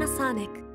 Panasonic.